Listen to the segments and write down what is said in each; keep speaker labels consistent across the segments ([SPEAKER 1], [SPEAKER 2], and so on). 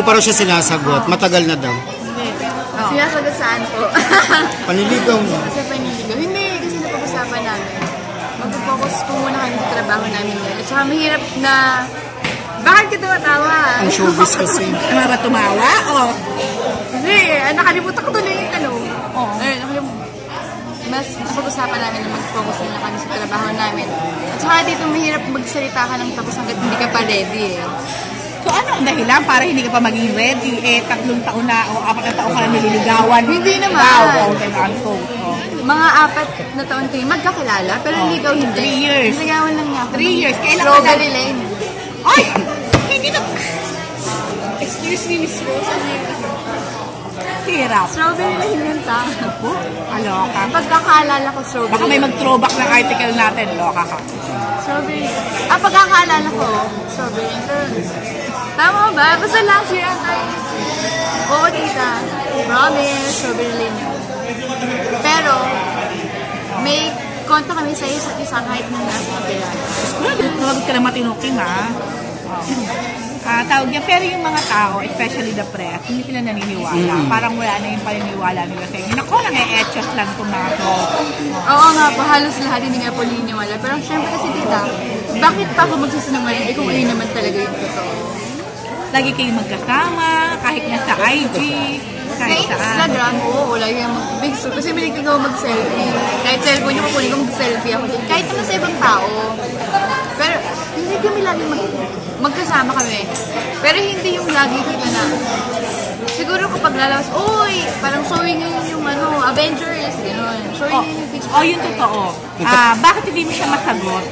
[SPEAKER 1] Pa raw siya sinasagot. Matagal na daw.
[SPEAKER 2] Sinasagot saan po?
[SPEAKER 1] Paniligaw mo.
[SPEAKER 2] Sa paniligaw. Hindi, kasi napag-usapan namin. Mag-focus po muna kami sa trabaho namin ngayon. At saka mahirap na... Bakit ka tumatawa?
[SPEAKER 1] Ang showbiz kasi.
[SPEAKER 3] Tama ba tumawa? O,
[SPEAKER 2] Hindi, ah, nakalimutan ko tuloy yung ano.
[SPEAKER 3] Oo.
[SPEAKER 2] Ayun, nakalimutan. Mas napag-usapan namin na mag-focus muna kami sa trabaho namin. At saka dito mahirap magsalita ka ng tapos hanggat hindi ka pa ready eh.
[SPEAKER 3] So ano ang dahilan para hindi ka pa maging ready? Eh, tatlong taon na o apat na taon ka na nililigawan.
[SPEAKER 2] Hindi naman.
[SPEAKER 3] Wow, quote and unquote.
[SPEAKER 2] Mga apat na taon kayo magkakilala, pero
[SPEAKER 3] Oh,
[SPEAKER 2] ligaw hindi.
[SPEAKER 3] three years.
[SPEAKER 2] Niligawan lang niya ako.
[SPEAKER 3] Three years. Kailan ka na-
[SPEAKER 2] Lane.
[SPEAKER 3] Ay! Hindi na...
[SPEAKER 2] Excuse me, Miss Rose. Ano?
[SPEAKER 3] Hirap.
[SPEAKER 2] Strawberry Lane yun ta.
[SPEAKER 3] Po, aloka.
[SPEAKER 2] Pagkakaalala ko, strawberry
[SPEAKER 3] Baka may mag-throwback ng article natin. Loka ka.
[SPEAKER 2] Strawberry Ah, pagkakaalala ko, strawberry. Pero, tama ba? Basta last year ata yun. Oo, tita. Promise, lane yun. Pero, may konta kami sa isa't isa kahit nung nasa kabila.
[SPEAKER 3] Tawag ka na matinukim, ha? Ah, tawag yan. Pero yung mga tao, especially the press, hindi sila naniniwala. Parang wala na yung paniniwala nila sa inyo. Nako, nang-e-etchos lang itong mga to.
[SPEAKER 2] Oo nga po, halos lahat hindi nga po naniniwala. Pero syempre kasi tita, bakit pa ako magsisinungaling eh kung ayun naman talaga yung totoo?
[SPEAKER 3] Lagi kayong magkasama, kahit nga sa IG,
[SPEAKER 2] Sa
[SPEAKER 3] kahit saan.
[SPEAKER 2] Instagram, oo, wala yung big so, Kasi may ako mag-selfie. Kahit cellphone yung kukunin ko, mag-selfie ako din. Kahit naman sa ibang tao. Pero hindi kami lagi mag magkasama kami. Pero hindi yung lagi kita na. Siguro kapag lalabas, uy, parang showing yun yung ano, Avengers, gano'n. Showing
[SPEAKER 3] Oh,
[SPEAKER 2] yun yung picture.
[SPEAKER 3] oh, yun totoo. Ah, bakit hindi mo siya masagot?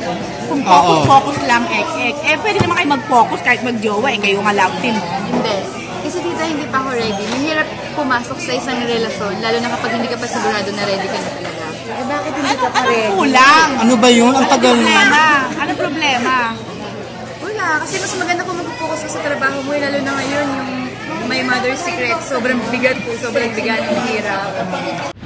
[SPEAKER 3] Kung focus-focus lang, eh, eh, eh, pwede naman kayo mag-focus kahit mag-jowa, eh, kayo nga love team.
[SPEAKER 2] Hindi. Kasi tita, hindi pa ako ready. Mahirap pumasok sa isang relasyon, lalo na kapag hindi ka pa sigurado na ready ka na talaga.
[SPEAKER 3] Eh, bakit hindi ka pa ready? Ano kulang?
[SPEAKER 1] Ano ba yun? Ang tagal na.
[SPEAKER 3] Problema. Ano problema?
[SPEAKER 2] Wala, kasi mas maganda kung mag-focus ka sa trabaho mo, eh, lalo na ngayon, yung My Mother's Secret, sobrang bigat po, sobrang bigat, mahirap.